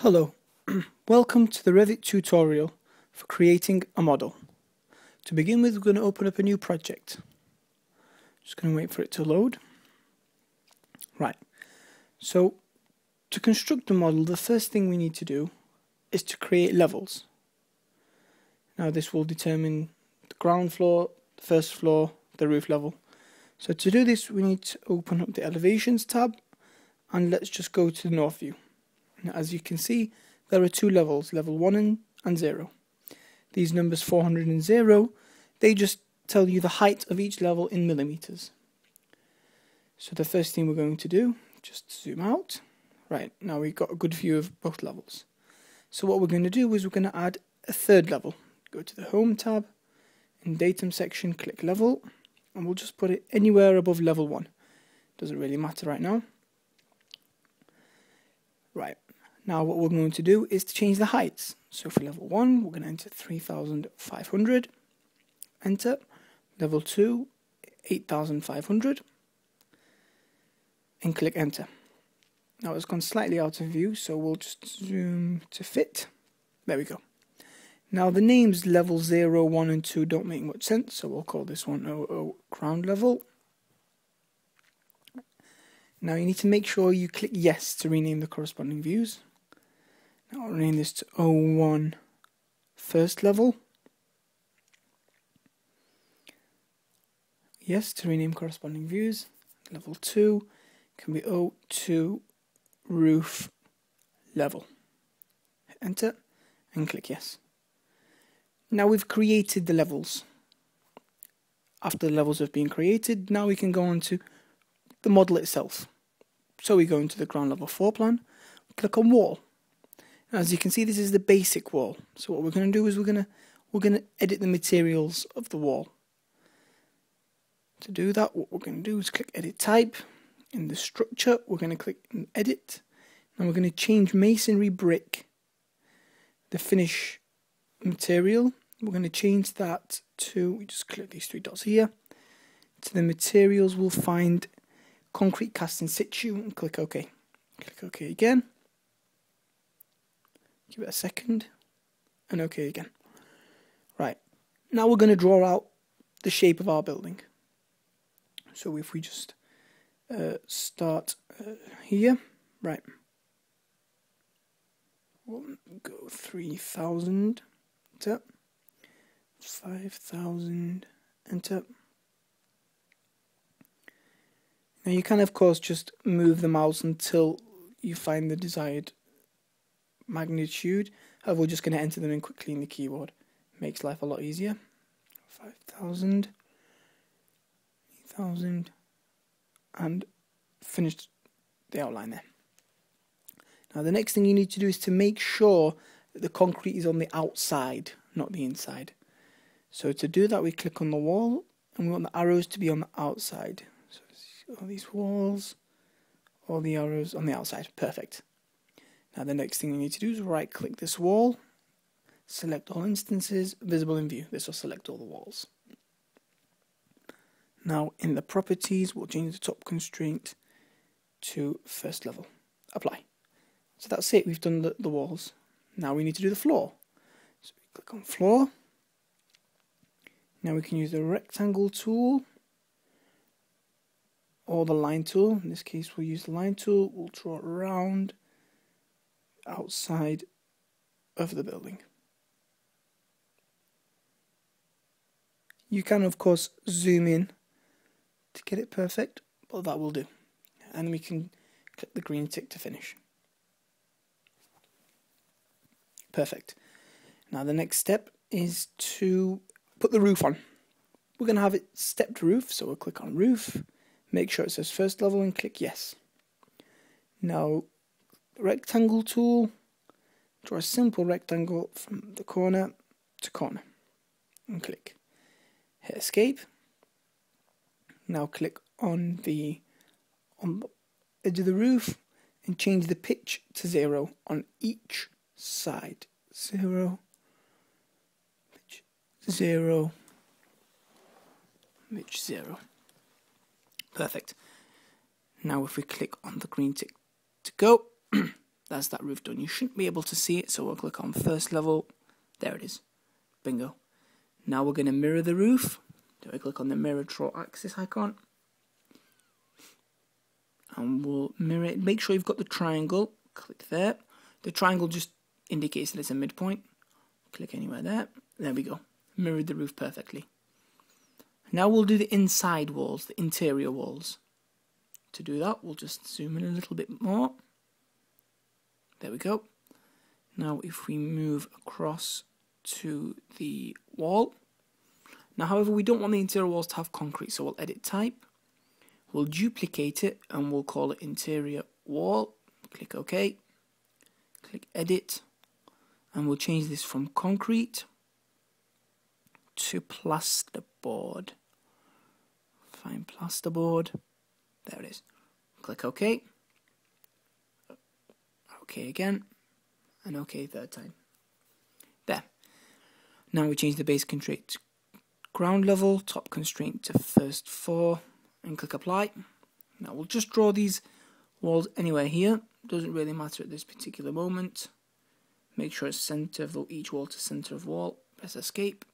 Hello, welcome to the Revit tutorial for creating a model. To begin with, we're going to open up a new project. Just going to wait for it to load. Right, so to construct a model, the first thing we need to do is to create levels. Now this will determine the ground floor, the first floor, the roof level. So to do this, we need to open up the elevations tab and let's just go to the north view. Now, as you can see, there are two levels, level 1 and, and 0. These numbers 400 and 0, they just tell you the height of each level in millimeters. So the first thing we're going to do, just zoom out. Right, now we've got a good view of both levels. So what we're going to do is we're going to add a third level. Go to the Home tab, in Datum section, click Level, and we'll just put it anywhere above level 1. Doesn't really matter right now. Right, now what we're going to do is to change the heights. So for level 1, we're going to enter 3500, enter. Level 2, 8500, and click enter. Now it's gone slightly out of view, so we'll just zoom to fit. There we go. Now the names level 0, 1 and 2 don't make much sense, so we'll call this one 00 ground level. Now you need to make sure you click yes to rename the corresponding views. I'll rename this to 01 first level. Yes to rename corresponding views. Level 2 can be 02 roof level. Hit enter and click yes. Now we've created the levels. After the levels have been created, now we can go on to the model itself. So we go into the ground level floor plan, click on wall. As you can see, this is the basic wall. So what we're going to do is we're going to we're going to edit the materials of the wall. To do that, what we're going to do is click Edit Type. In the structure, we're going to click Edit. and we're going to change masonry brick, the finish material. We're going to change that to, we just click these three dots here. To the materials, we'll find concrete cast in situ and click OK. Click OK again. Give it a second and OK again. Right, now we're going to draw out the shape of our building. So if we just uh, start uh, here, right, we'll go 3000, enter, 5000, enter. Now you can of course just move the mouse until you find the desired magnitude. However, we're just going to enter them in quickly in the keyboard. Makes life a lot easier. 5,000, 8,000, and finished the outline there. Now the next thing you need to do is to make sure that the concrete is on the outside, not the inside. So to do that we click on the wall and we want the arrows to be on the outside. So all these walls, all the arrows on the outside, perfect. Now the next thing we need to do is right click this wall, select all instances, visible in view. This will select all the walls. Now in the properties, we'll change the top constraint to first level. Apply. So that's it, we've done the, the walls. Now we need to do the floor. So we click on floor. Now we can use the rectangle tool or the line tool. In this case we'll use the line tool, we'll draw it around outside of the building. You can of course zoom in to get it perfect, but that will do. And we can click the green tick to finish. Perfect. Now the next step is to put the roof on. We're going to have it stepped roof, so we'll click on roof, make sure it says first level and click yes. Now rectangle tool, draw a simple rectangle from the corner to corner and click. Hit escape. Now click on the on the edge of the roof and change the pitch to zero on each side. Zero, pitch zero, pitch zero. Perfect. Now if we click on the green tick to go, that's that roof done. You shouldn't be able to see it, so we'll click on first level. There it is. Bingo. Now we're going to mirror the roof. Do I click on the mirror draw axis icon? And we'll mirror it. Make sure you've got the triangle. Click there. The triangle just indicates that it's a midpoint. Click anywhere there. There we go. Mirrored the roof perfectly. Now we'll do the inside walls, the interior walls. To do that, we'll just zoom in a little bit more. There we go. Now if we move across to the wall. Now however we don't want the interior walls to have concrete so we'll edit type. We'll duplicate it and we'll call it interior wall. Click OK. Click edit and we'll change this from concrete to plasterboard. Find plasterboard. There it is. Click OK. OK again. And OK third time. There. Now we change the base constraint to ground level, top constraint to first floor, and click apply. Now we'll just draw these walls anywhere here. Doesn't really matter at this particular moment. Make sure it's center of each wall to center of wall. Press escape.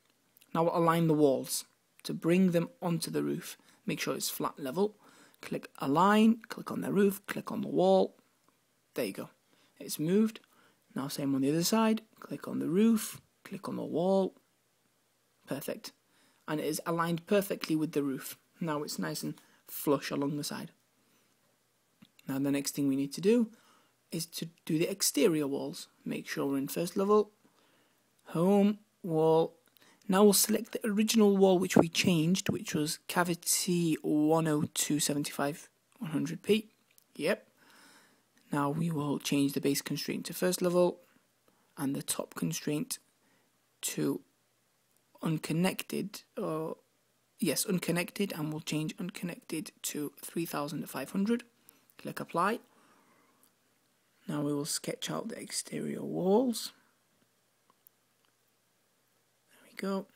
Now we'll align the walls to bring them onto the roof. Make sure it's flat level. Click align, click on the roof, click on the wall. There you go. It's moved. Now same on the other side. Click on the roof, click on the wall. Perfect. And it is aligned perfectly with the roof. Now it's nice and flush along the side. Now the next thing we need to do is to do the exterior walls. Make sure we're in first level. Home, wall, now we'll select the original wall which we changed, which was cavity 10275 100p. Yep. Now we will change the base constraint to first level and the top constraint to unconnected or yes unconnected and we'll change unconnected to 3500 click apply now we will sketch out the exterior walls there we go.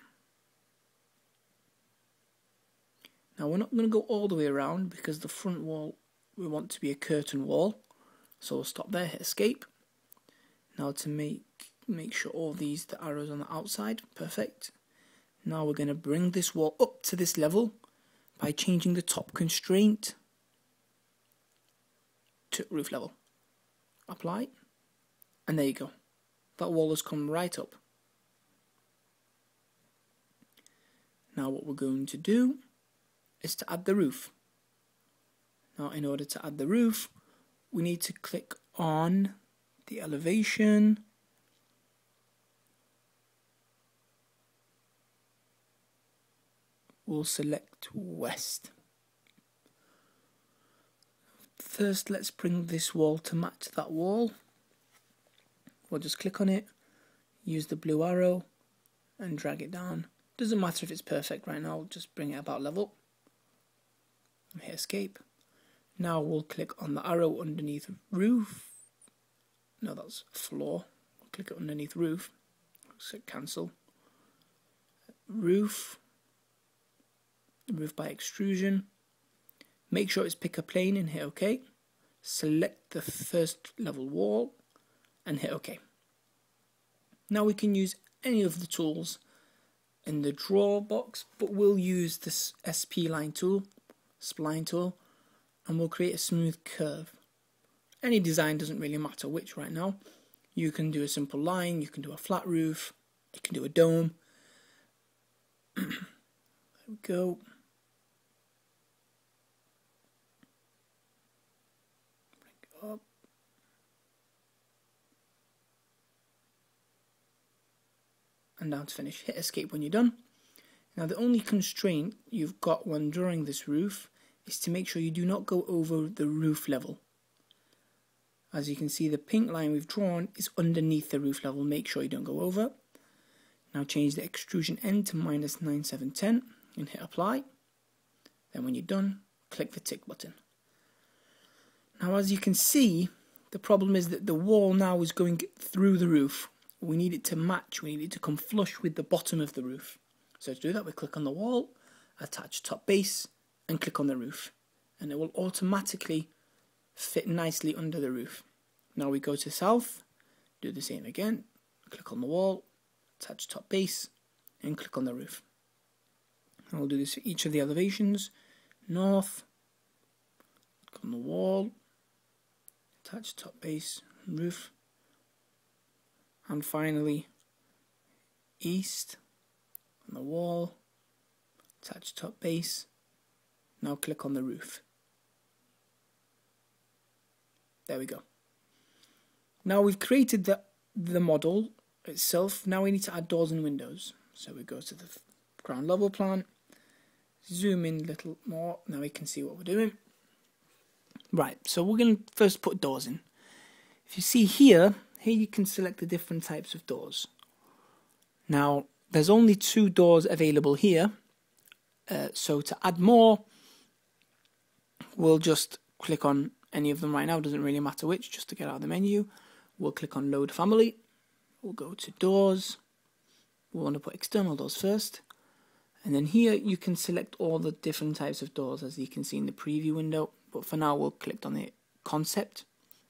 Now we're not going to go all the way around because the front wall we want to be a curtain wall. So we'll stop there, hit escape. Now to make make sure all these the arrows on the outside, perfect. Now we're going to bring this wall up to this level by changing the top constraint to roof level. Apply, and there you go. That wall has come right up. Now what we're going to do is to add the roof. Now in order to add the roof, we need to click on the elevation, we'll select west. First let's bring this wall to match that wall. We'll just click on it, use the blue arrow and drag it down doesn't matter if it's perfect right now, just bring it about level. hit escape. Now we'll click on the arrow underneath roof. No, that's floor. We'll click it underneath roof. So cancel. Roof. Roof by extrusion. Make sure it's pick a plane and hit OK. Select the first level wall and hit OK. Now we can use any of the tools in the draw box, but we'll use this SP line tool, spline tool, and we'll create a smooth curve. Any design doesn't really matter which right now. You can do a simple line, you can do a flat roof, you can do a dome. there we go. Up. and down to finish. Hit escape when you're done. Now the only constraint you've got when drawing this roof is to make sure you do not go over the roof level. As you can see the pink line we've drawn is underneath the roof level, make sure you don't go over. Now change the extrusion end to minus 9710 and hit apply. Then when you're done, click the tick button. Now as you can see, the problem is that the wall now is going through the roof we need it to match, we need it to come flush with the bottom of the roof. So to do that, we click on the wall, attach top base, and click on the roof. And it will automatically fit nicely under the roof. Now we go to south, do the same again, click on the wall, attach top base, and click on the roof. And we'll do this for each of the elevations. North, click on the wall, attach top base, roof, and finally east on the wall, attach top base, now click on the roof. There we go. Now we've created the, the model itself. Now we need to add doors and windows. So we go to the ground level plan, zoom in a little more. Now we can see what we're doing. Right, so we're going to first put doors in. If you see here, here you can select the different types of doors. Now, there's only two doors available here. Uh, so to add more, we'll just click on any of them right now. Doesn't really matter which, just to get out of the menu. We'll click on Load Family. We'll go to Doors. We want to put external doors first. And then here you can select all the different types of doors as you can see in the preview window. But for now we'll click on the concept.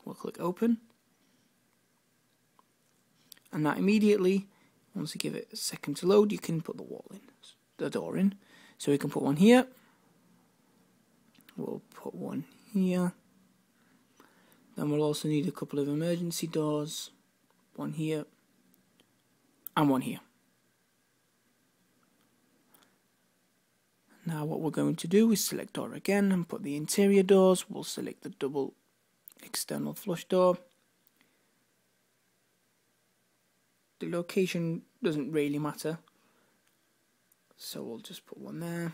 We'll click open. And that immediately, once you give it a second to load, you can put the wall in, the door in. So we can put one here. We'll put one here. Then we'll also need a couple of emergency doors. One here and one here. Now what we're going to do is select door again and put the interior doors. We'll select the double external flush door. The location doesn't really matter. So we'll just put one there,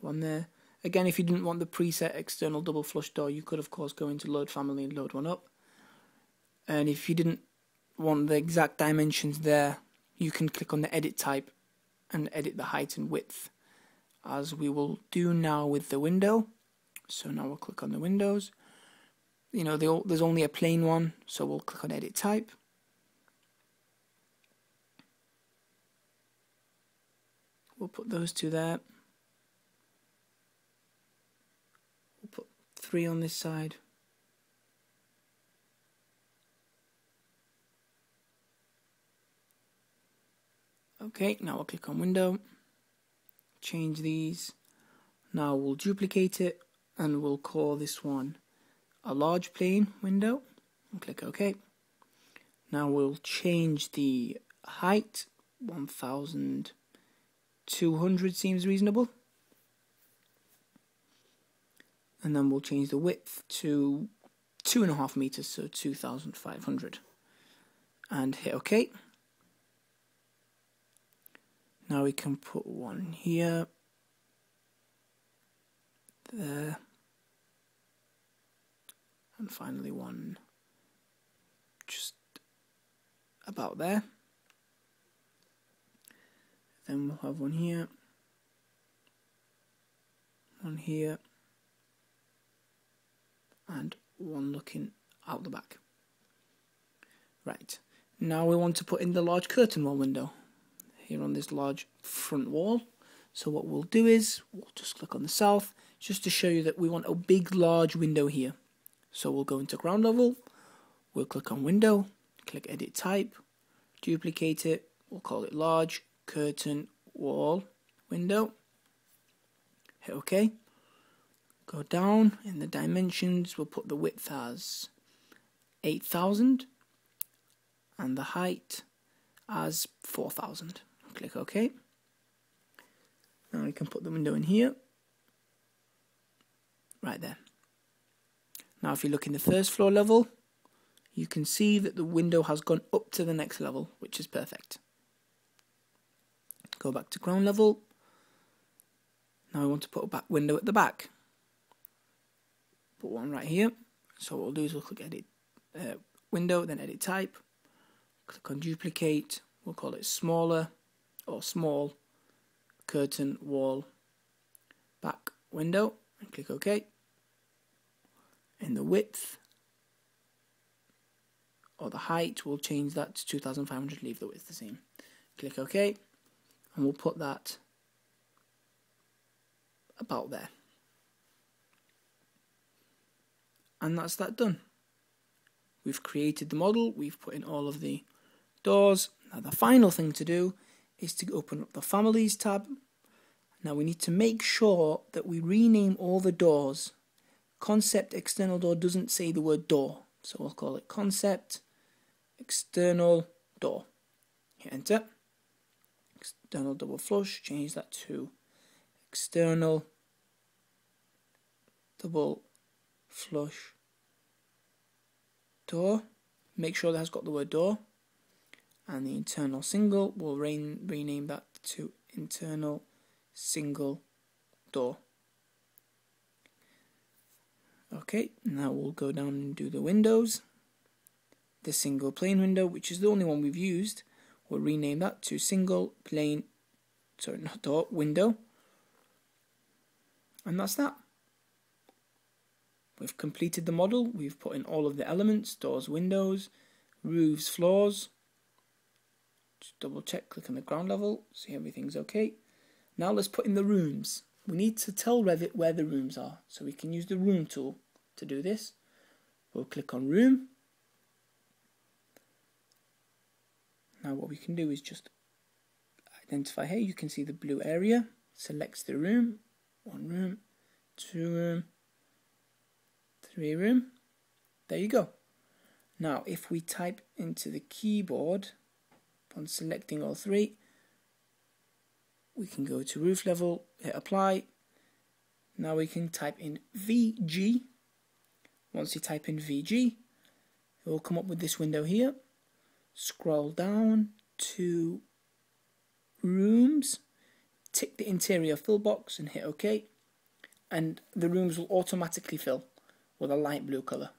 one there. Again, if you didn't want the preset external double flush door, you could of course go into load family and load one up. And if you didn't want the exact dimensions there, you can click on the edit type and edit the height and width as we will do now with the window. So now we'll click on the windows. You know, there's only a plain one, so we'll click on edit type. We'll put those two there. We'll put three on this side. Okay, now I'll click on window change these. Now we'll duplicate it and we'll call this one a large plane window and click OK. Now we'll change the height 1200 seems reasonable. And then we'll change the width to two and a half meters, so 2500 and hit OK. Now we can put one here, there, and finally one just about there. Then we'll have one here, one here, and one looking out the back. Right, now we want to put in the large curtain wall window here on this large front wall. So what we'll do is we'll just click on the south just to show you that we want a big large window here. So we'll go into ground level, we'll click on window, click edit type, duplicate it, we'll call it large curtain wall window. Hit OK. Go down in the dimensions, we'll put the width as 8000 and the height as 4000 click OK. Now we can put the window in here, right there. Now if you look in the first floor level, you can see that the window has gone up to the next level, which is perfect. Go back to ground level. Now we want to put a back window at the back. Put one right here. So what we'll do is we'll click edit uh, window, then edit type. Click on duplicate. We'll call it smaller or small curtain wall back window and click OK. In the width or the height, we'll change that to 2500, leave the width the same. Click OK and we'll put that about there. And that's that done. We've created the model, we've put in all of the doors. Now the final thing to do is to open up the Families tab. Now we need to make sure that we rename all the doors. Concept external door doesn't say the word door, so we'll call it concept external door. Hit enter. External double flush, change that to external double flush door. Make sure that has got the word door. And the internal single, we'll re rename that to internal single door. Okay, now we'll go down and do the windows. The single plane window, which is the only one we've used, we'll rename that to single plane, sorry, not door, window. And that's that. We've completed the model, we've put in all of the elements, doors, windows, roofs, floors. Just double check, click on the ground level, see everything's okay. Now let's put in the rooms. We need to tell Revit where the rooms are, so we can use the room tool to do this. We'll click on room. Now what we can do is just identify here, you can see the blue area, selects the room, one room, two room, three room. There you go. Now, if we type into the keyboard, upon selecting all three, we can go to roof level, hit apply. Now we can type in VG. Once you type in VG, it will come up with this window here. Scroll down to rooms, tick the interior fill box and hit OK. And the rooms will automatically fill with a light blue colour.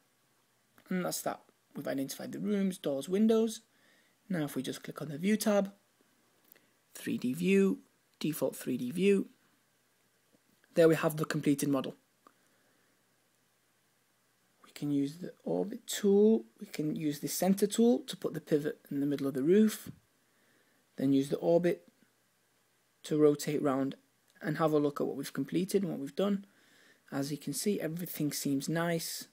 And that's that. We've identified the rooms, doors, windows. Now if we just click on the View tab, 3D View, Default 3D View, there we have the completed model. We can use the Orbit tool, we can use the Center tool to put the pivot in the middle of the roof, then use the Orbit to rotate round and have a look at what we've completed and what we've done. As you can see, everything seems nice.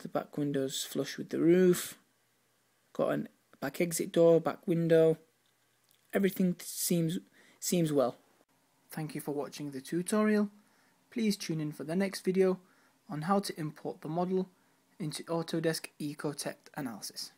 The back window's flush with the roof. Got a back exit door, back window. Everything seems seems well. Thank you for watching the tutorial. Please tune in for the next video on how to import the model into Autodesk Ecotect Analysis.